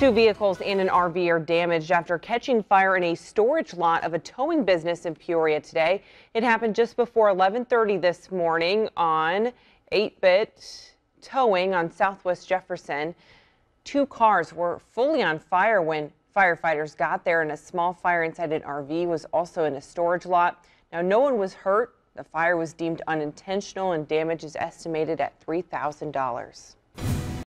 Two vehicles and an RV are damaged after catching fire in a storage lot of a towing business in Peoria today. It happened just before 1130 this morning on 8-bit towing on Southwest Jefferson. Two cars were fully on fire when firefighters got there and a small fire inside an RV was also in a storage lot. Now no one was hurt. The fire was deemed unintentional and damage is estimated at $3,000.